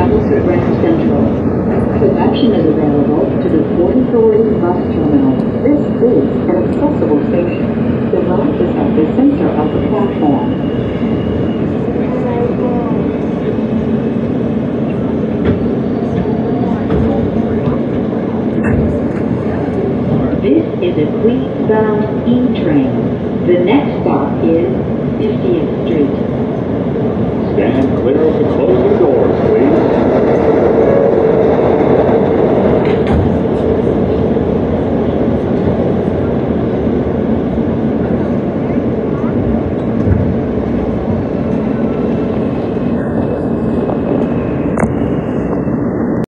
travels at Grand Central. Production is available to the Port Authority bus terminal. This is an accessible station. The ride is at the center of the platform. This is a Queens-bound E-train. The next stop is 50th Street. Stand clear of the closing.